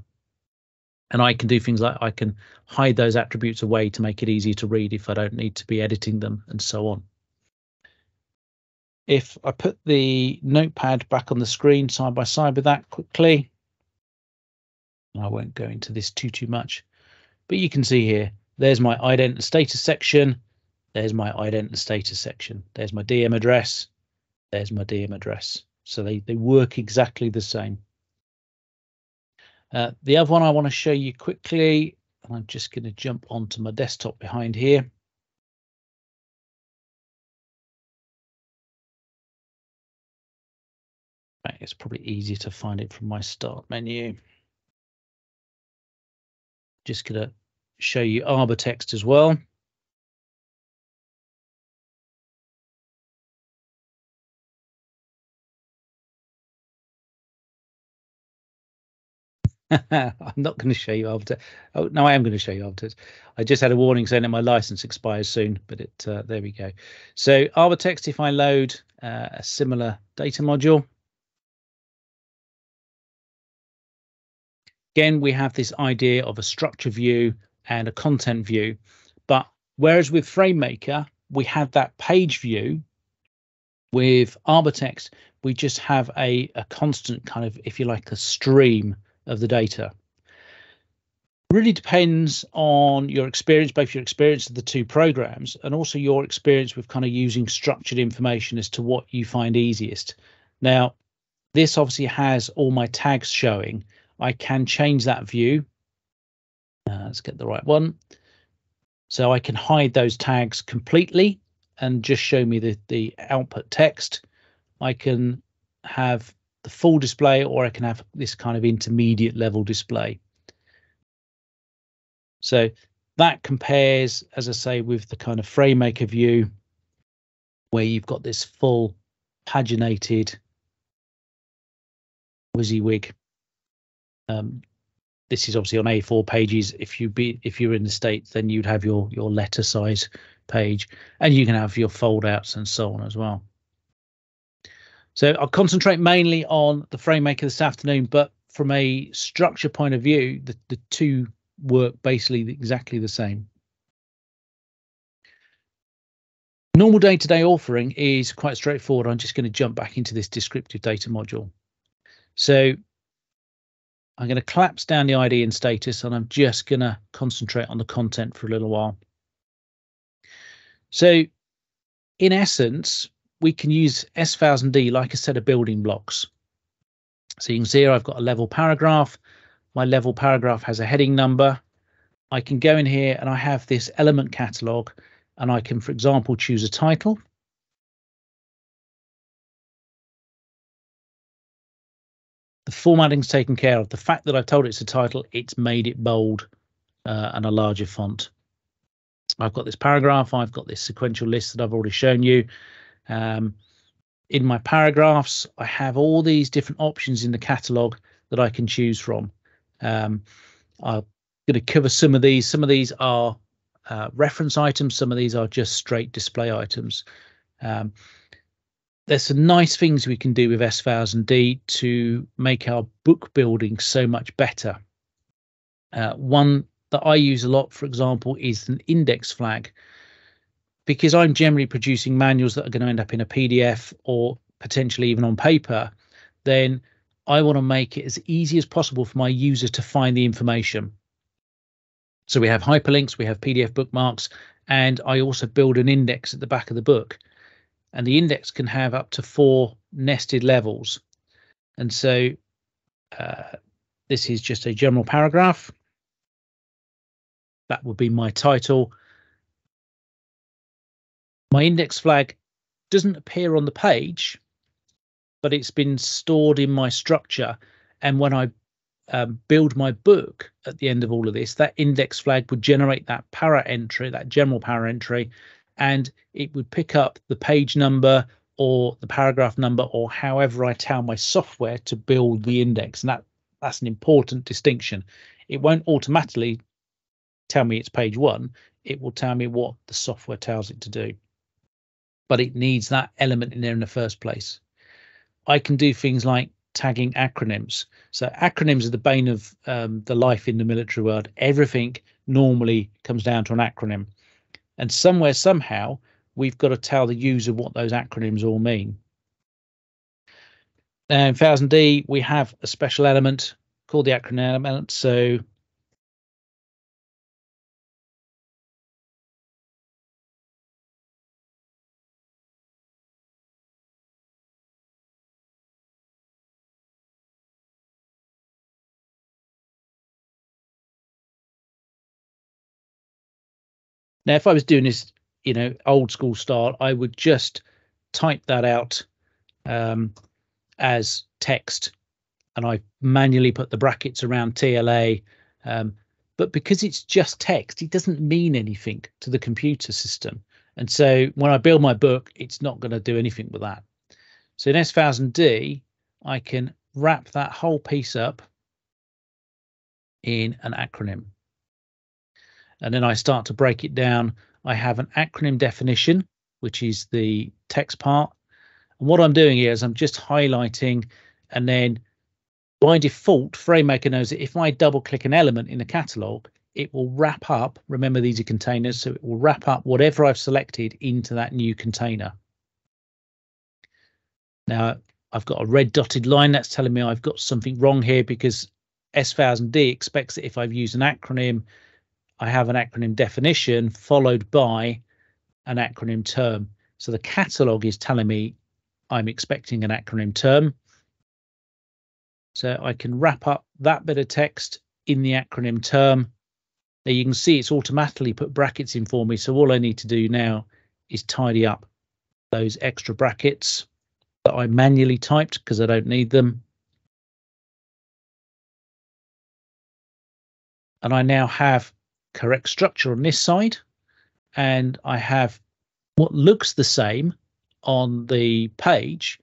And I can do things like I can hide those attributes away to make it easier to read if I don't need to be editing them and so on if I put the notepad back on the screen side by side with that quickly, I won't go into this too, too much, but you can see here, there's my ident status section. There's my ident and status section. There's my DM address. There's my DM address. So they, they work exactly the same. Uh, the other one I want to show you quickly, I'm just going to jump onto my desktop behind here. It's probably easier to find it from my start menu. Just going to show you Arbortext as well. I'm not going to show you text. Oh, no, I am going to show you text. I just had a warning saying that my license expires soon, but it uh, there we go. So Arbortext, if I load uh, a similar data module, Again, we have this idea of a structure view and a content view. But whereas with FrameMaker, we have that page view, with ArborText, we just have a, a constant kind of, if you like, a stream of the data. Really depends on your experience, both your experience of the two programs and also your experience with kind of using structured information as to what you find easiest. Now, this obviously has all my tags showing, I can change that view. Uh, let's get the right one. So I can hide those tags completely and just show me the, the output text. I can have the full display or I can have this kind of intermediate level display. So that compares, as I say, with the kind of FrameMaker view where you've got this full paginated WYSIWYG. Um, this is obviously on A4 pages. If you be if you're in the States, then you'd have your your letter size page and you can have your fold outs and so on as well. So I'll concentrate mainly on the FrameMaker this afternoon, but from a structure point of view, the, the two work basically exactly the same. Normal day-to-day -day is quite straightforward. I'm just going to jump back into this descriptive data module. So I'm going to collapse down the ID and status, and I'm just going to concentrate on the content for a little while. So in essence, we can use S1000D like a set of building blocks. So you can see here I've got a level paragraph. My level paragraph has a heading number. I can go in here and I have this element catalog and I can, for example, choose a title. The formatting's taken care of. The fact that I've told it it's a title, it's made it bold uh, and a larger font. I've got this paragraph, I've got this sequential list that I've already shown you. Um, in my paragraphs, I have all these different options in the catalog that I can choose from. Um, I'm going to cover some of these. Some of these are uh, reference items. Some of these are just straight display items. Um, there's some nice things we can do with S1000D to make our book building so much better. Uh, one that I use a lot, for example, is an index flag. Because I'm generally producing manuals that are going to end up in a PDF or potentially even on paper, then I want to make it as easy as possible for my user to find the information. So we have hyperlinks, we have PDF bookmarks, and I also build an index at the back of the book. And the index can have up to four nested levels. And so uh, this is just a general paragraph. That would be my title. My index flag doesn't appear on the page, but it's been stored in my structure. And when I um, build my book at the end of all of this, that index flag would generate that para entry, that general para entry, and it would pick up the page number or the paragraph number or however I tell my software to build the index. And that that's an important distinction. It won't automatically tell me it's page one. It will tell me what the software tells it to do. But it needs that element in there in the first place. I can do things like tagging acronyms. So acronyms are the bane of um, the life in the military world. Everything normally comes down to an acronym. And somewhere, somehow, we've got to tell the user what those acronyms all mean. Now in 1000D, we have a special element called the acronym element. So Now, if I was doing this, you know, old school style, I would just type that out um, as text and I manually put the brackets around TLA. Um, but because it's just text, it doesn't mean anything to the computer system. And so when I build my book, it's not going to do anything with that. So in S1000D, I can wrap that whole piece up in an acronym and then I start to break it down. I have an acronym definition, which is the text part. And what I'm doing here is I'm just highlighting and then by default, FrameMaker knows that if I double click an element in the catalog, it will wrap up. Remember, these are containers, so it will wrap up whatever I've selected into that new container. Now, I've got a red dotted line that's telling me I've got something wrong here because S1000D expects that if I've used an acronym I have an acronym definition followed by an acronym term. So the catalog is telling me I'm expecting an acronym term. So I can wrap up that bit of text in the acronym term. Now you can see it's automatically put brackets in for me. So all I need to do now is tidy up those extra brackets that I manually typed because I don't need them. And I now have correct structure on this side and I have what looks the same on the page.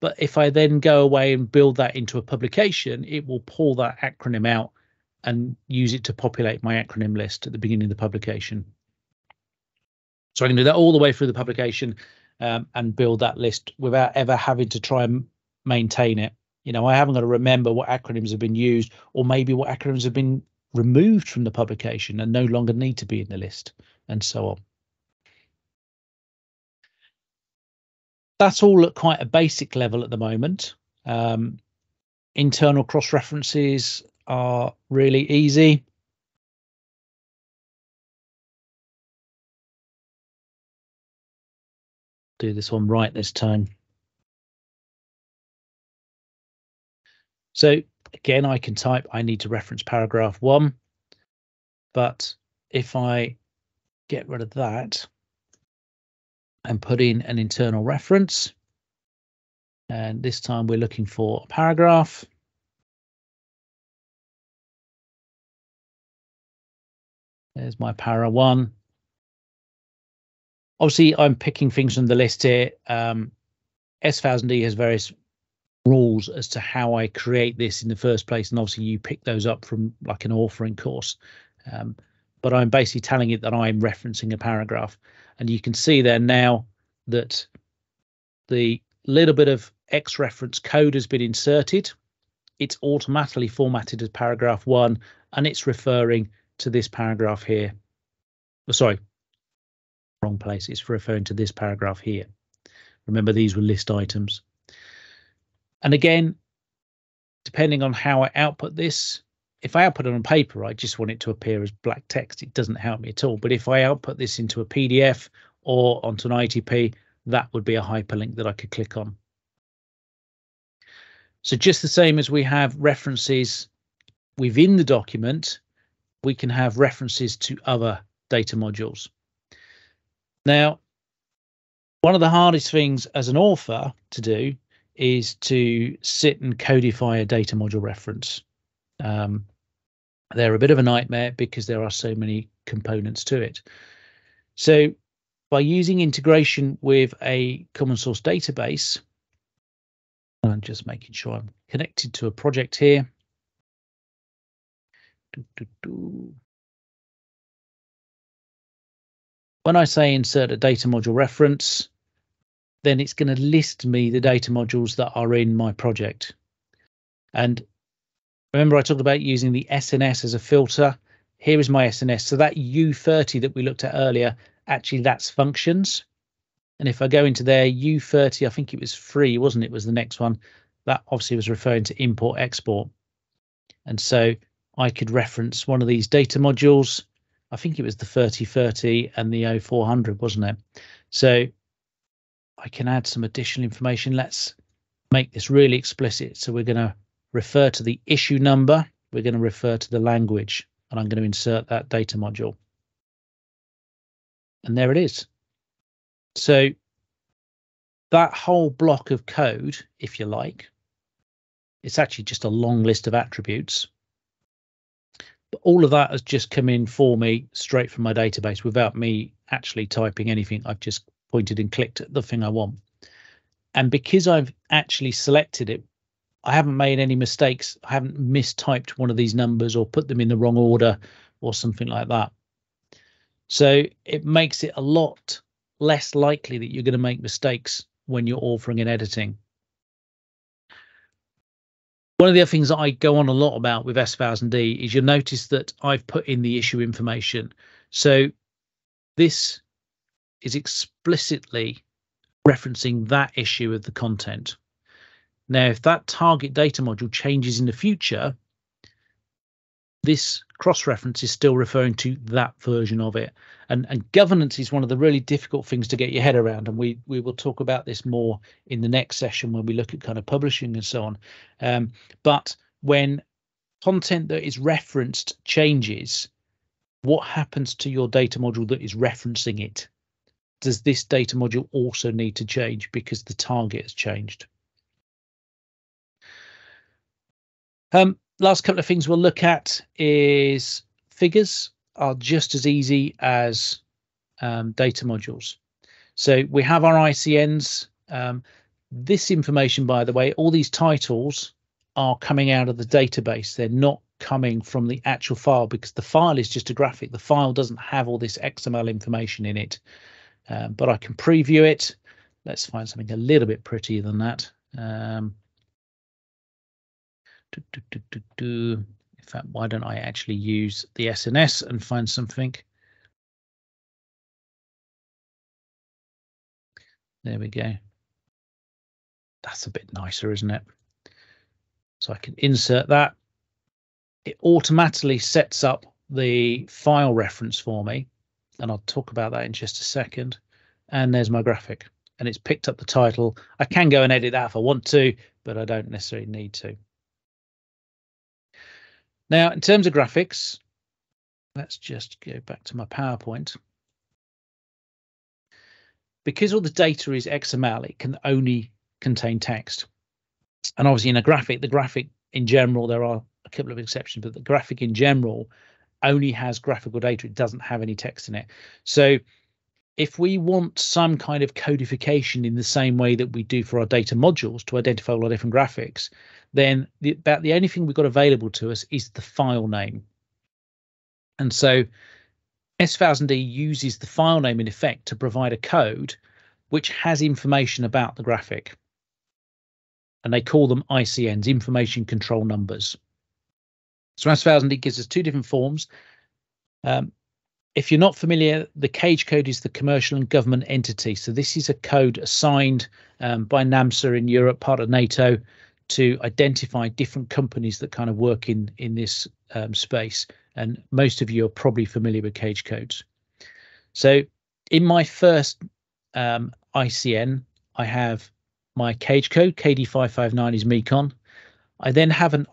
But if I then go away and build that into a publication, it will pull that acronym out and use it to populate my acronym list at the beginning of the publication. So I can do that all the way through the publication um, and build that list without ever having to try and maintain it. You know, I haven't got to remember what acronyms have been used or maybe what acronyms have been removed from the publication and no longer need to be in the list and so on. That's all at quite a basic level at the moment. Um, internal cross references are really easy. Do this one right this time. So again, I can type, I need to reference paragraph one, but if I get rid of that and put in an internal reference, and this time we're looking for a paragraph. There's my para one. Obviously, I'm picking things from the list here. Um, S1000D has various rules as to how I create this in the first place. And obviously you pick those up from like an authoring course. Um, but I'm basically telling it that I'm referencing a paragraph. And you can see there now that the little bit of X reference code has been inserted. It's automatically formatted as paragraph one, and it's referring to this paragraph here. Oh, sorry, wrong place. It's referring to this paragraph here. Remember, these were list items. And again, depending on how I output this, if I output it on paper, I just want it to appear as black text. It doesn't help me at all. But if I output this into a PDF or onto an ITP, that would be a hyperlink that I could click on. So just the same as we have references within the document, we can have references to other data modules. Now, one of the hardest things as an author to do is to sit and codify a data module reference. Um, they're a bit of a nightmare because there are so many components to it. So by using integration with a common source database, I'm just making sure I'm connected to a project here. When I say insert a data module reference, then it's going to list me the data modules that are in my project. And remember I talked about using the SNS as a filter. Here is my SNS. So that U30 that we looked at earlier, actually that's functions. And if I go into there, U30, I think it was free, wasn't it? Was the next one. That obviously was referring to import export. And so I could reference one of these data modules. I think it was the 3030 and the 0400, wasn't it? So I can add some additional information. Let's make this really explicit. So we're going to refer to the issue number. We're going to refer to the language, and I'm going to insert that data module. And there it is. So that whole block of code, if you like, it's actually just a long list of attributes. But all of that has just come in for me straight from my database without me actually typing anything. I've just pointed and clicked at the thing I want. And because I've actually selected it, I haven't made any mistakes. I haven't mistyped one of these numbers or put them in the wrong order or something like that. So it makes it a lot less likely that you're going to make mistakes when you're authoring and editing. One of the other things that I go on a lot about with S1000D is you'll notice that I've put in the issue information. So this is explicitly referencing that issue of the content. Now, if that target data module changes in the future, this cross-reference is still referring to that version of it. And, and governance is one of the really difficult things to get your head around. And we, we will talk about this more in the next session when we look at kind of publishing and so on. Um, but when content that is referenced changes, what happens to your data module that is referencing it? Does this data module also need to change because the target has changed? Um, last couple of things we'll look at is figures are just as easy as um, data modules. So we have our ICNs. Um, this information, by the way, all these titles are coming out of the database. They're not coming from the actual file because the file is just a graphic. The file doesn't have all this XML information in it, um, but I can preview it. Let's find something a little bit prettier than that. Um, do, do, do, in fact, why don't I actually use the SNS and find something? There we go. That's a bit nicer, isn't it? So I can insert that. It automatically sets up the file reference for me. And I'll talk about that in just a second. And there's my graphic. And it's picked up the title. I can go and edit that if I want to, but I don't necessarily need to. Now, in terms of graphics, let's just go back to my PowerPoint. Because all the data is XML, it can only contain text. And obviously in a graphic, the graphic in general, there are a couple of exceptions, but the graphic in general only has graphical data. It doesn't have any text in it. So if we want some kind of codification in the same way that we do for our data modules to identify all our different graphics, then the, about the only thing we've got available to us is the file name. And so S1000D uses the file name in effect to provide a code which has information about the graphic. And they call them ICNs, information control numbers. So S1000D gives us two different forms. Um, if you're not familiar, the CAGE code is the commercial and government entity. So this is a code assigned um, by NAMSA in Europe, part of NATO, to identify different companies that kind of work in in this um, space. And most of you are probably familiar with CAGE codes. So in my first um, ICN, I have my CAGE code, KD559 is Mekon. I then have an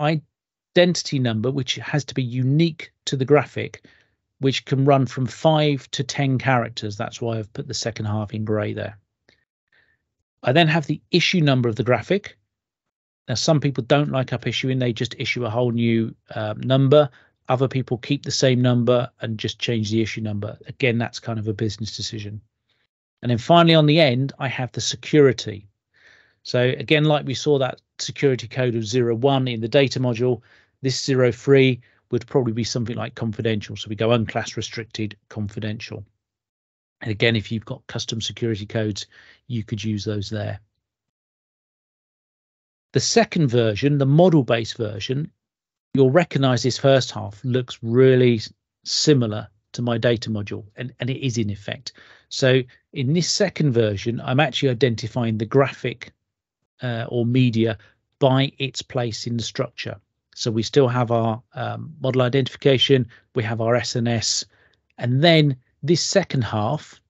identity number, which has to be unique to the graphic, which can run from five to 10 characters. That's why I've put the second half in gray there. I then have the issue number of the graphic, now, some people don't like up issuing, they just issue a whole new um, number. Other people keep the same number and just change the issue number. Again, that's kind of a business decision. And then finally, on the end, I have the security. So again, like we saw that security code of 01 in the data module, this 03 would probably be something like confidential. So we go unclass restricted confidential. And again, if you've got custom security codes, you could use those there. The second version, the model-based version, you'll recognize this first half looks really similar to my data module, and, and it is in effect. So in this second version, I'm actually identifying the graphic uh, or media by its place in the structure. So we still have our um, model identification, we have our SNS, and then this second half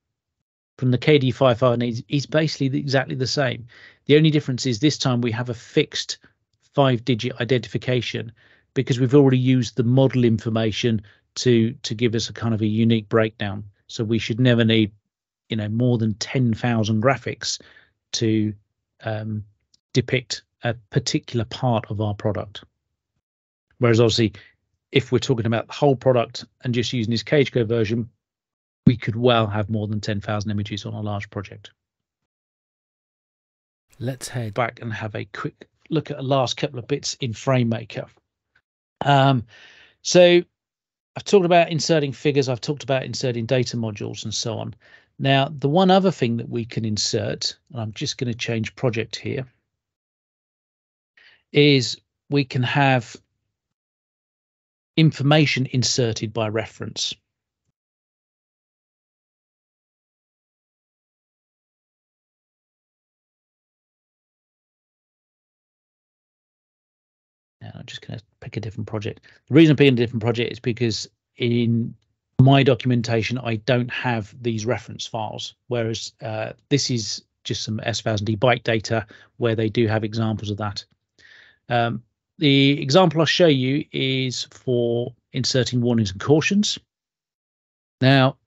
from the KD55 is, is basically exactly the same. The only difference is this time we have a fixed five digit identification because we've already used the model information to to give us a kind of a unique breakdown. So we should never need, you know, more than 10,000 graphics to um, depict a particular part of our product. Whereas obviously, if we're talking about the whole product and just using this CAGE code version, we could well have more than 10,000 images on a large project let's head back and have a quick look at the last couple of bits in FrameMaker. Um, so I've talked about inserting figures, I've talked about inserting data modules and so on. Now, the one other thing that we can insert, and I'm just going to change project here, is we can have information inserted by reference. I'm just going to pick a different project. The reason I'm picking a different project is because in my documentation, I don't have these reference files, whereas uh, this is just some S1000D bike data where they do have examples of that. Um, the example I'll show you is for inserting warnings and cautions. Now,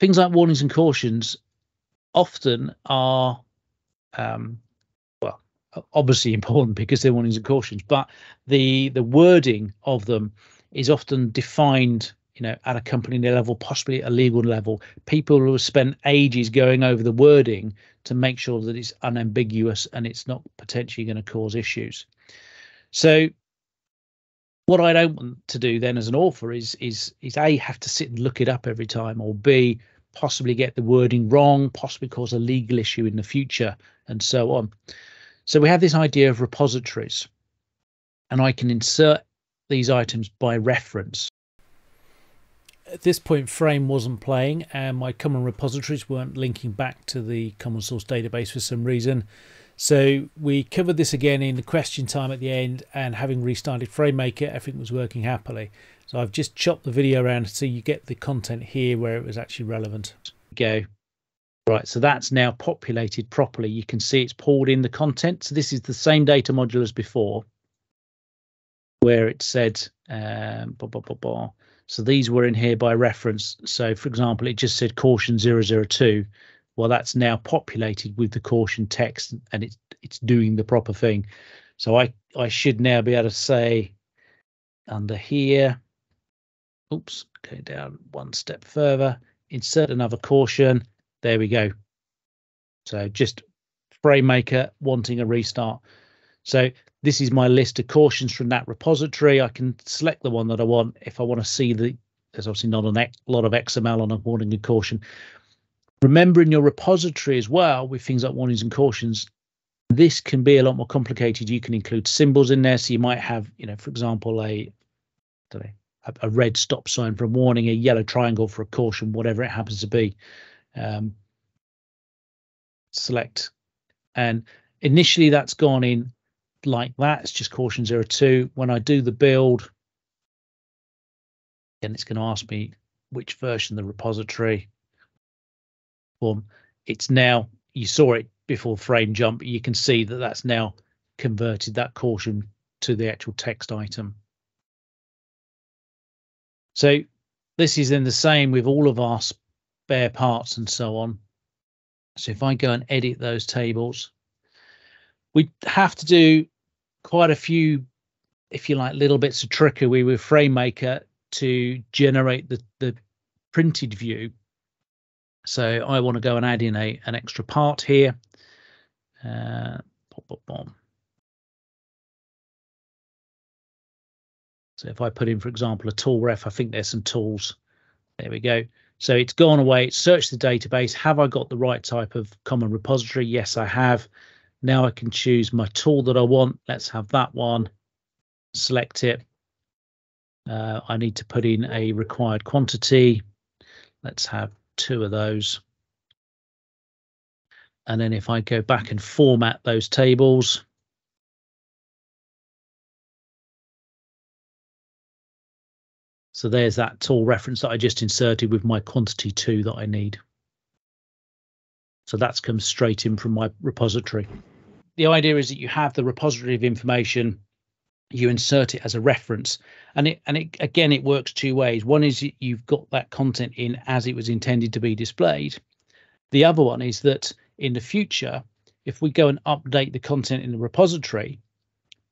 things like warnings and cautions often are um, well obviously important because they're warnings and cautions but the the wording of them is often defined you know at a company level possibly at a legal level people have spent ages going over the wording to make sure that it's unambiguous and it's not potentially going to cause issues so what I don't want to do then as an author is is is a have to sit and look it up every time, or b possibly get the wording wrong, possibly cause a legal issue in the future, and so on. So we have this idea of repositories, and I can insert these items by reference. At this point, Frame wasn't playing, and my common repositories weren't linking back to the common source database for some reason. So we covered this again in the question time at the end and having restarted FrameMaker, everything was working happily. So I've just chopped the video around so you get the content here where it was actually relevant. Go. Right, so that's now populated properly. You can see it's pulled in the content. So this is the same data module as before, where it said, um, blah, blah, blah. So these were in here by reference. So for example, it just said caution 002 well that's now populated with the caution text and it's it's doing the proper thing. So i i should now be able to say under here oops go down one step further insert another caution. There we go. So just FrameMaker wanting a restart. So this is my list of cautions from that repository i can select the one that i want if i want to see the there's obviously not a lot of xml on a warning and caution Remember in your repository as well with things like warnings and cautions, this can be a lot more complicated. You can include symbols in there. So you might have, you know, for example, a, know, a red stop sign for a warning, a yellow triangle for a caution, whatever it happens to be. Um, select. And initially that's gone in like that. It's just caution 02. When I do the build, then it's going to ask me which version of the repository form. It's now you saw it before frame jump. You can see that that's now converted that caution to the actual text item. So this is then the same with all of our spare parts and so on. So if I go and edit those tables, we have to do quite a few, if you like, little bits of trickery with FrameMaker to generate the, the printed view so I want to go and add in a an extra part here. Uh, So if I put in, for example, a tool ref, I think there's some tools. There we go. So it's gone away. It's searched the database. Have I got the right type of common repository? Yes, I have. Now I can choose my tool that I want. Let's have that one. Select it. Uh, I need to put in a required quantity. Let's have two of those. And then if I go back and format those tables, So there's that tool reference that I just inserted with my quantity two that I need. So that's come straight in from my repository. The idea is that you have the repository of information you insert it as a reference and it and it again it works two ways one is you've got that content in as it was intended to be displayed the other one is that in the future if we go and update the content in the repository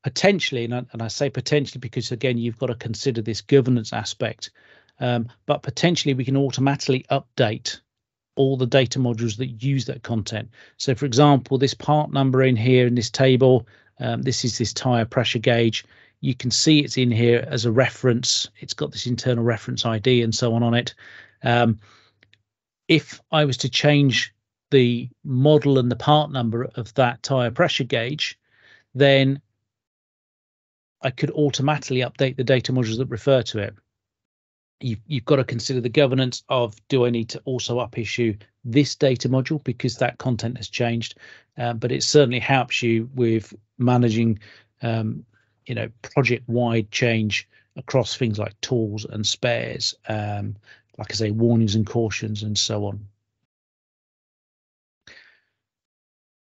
potentially and I, and I say potentially because again you've got to consider this governance aspect um, but potentially we can automatically update all the data modules that use that content so for example this part number in here in this table um, this is this tire pressure gauge. You can see it's in here as a reference. It's got this internal reference ID and so on on it. Um, if I was to change the model and the part number of that tire pressure gauge, then I could automatically update the data modules that refer to it. You've, you've got to consider the governance of do I need to also up issue this data module because that content has changed, uh, but it certainly helps you with managing, um, you know, project-wide change across things like tools and spares, um, like I say, warnings and cautions and so on.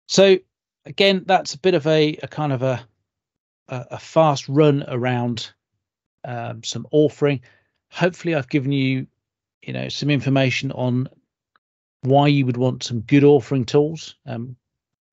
So again, that's a bit of a, a kind of a, a, fast run around um, some authoring. Hopefully, I've given you, you know, some information on why you would want some good authoring tools. Um,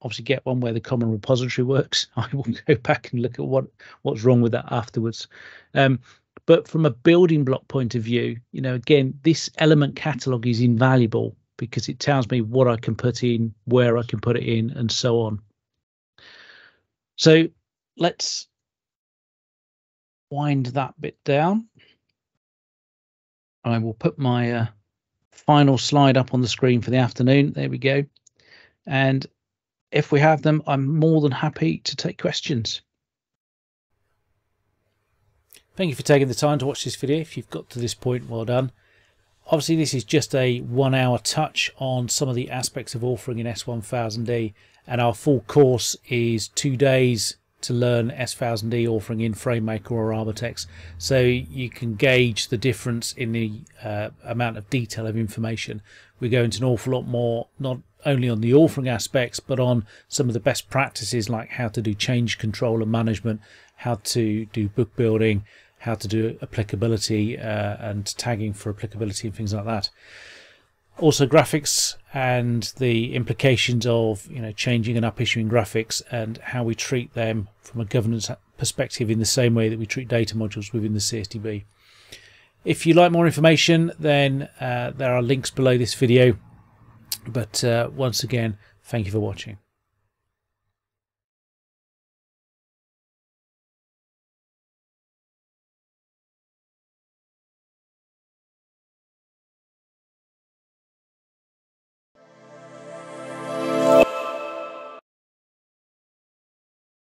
obviously, get one where the common repository works. I will go back and look at what what's wrong with that afterwards. Um, but from a building block point of view, you know, again, this element catalog is invaluable because it tells me what I can put in, where I can put it in, and so on. So let's wind that bit down. I will put my uh, final slide up on the screen for the afternoon. There we go. And if we have them, I'm more than happy to take questions. Thank you for taking the time to watch this video. If you've got to this point, well done. Obviously, this is just a one hour touch on some of the aspects of authoring in S1000D, and our full course is two days to learn S1000D authoring in FrameMaker or Arbortext. So you can gauge the difference in the uh, amount of detail of information. We go into an awful lot more, not only on the authoring aspects, but on some of the best practices like how to do change control and management, how to do book building, how to do applicability uh, and tagging for applicability and things like that. Also graphics and the implications of you know changing and up issuing graphics and how we treat them from a governance perspective in the same way that we treat data modules within the CSDB. If you'd like more information then uh, there are links below this video but uh, once again thank you for watching.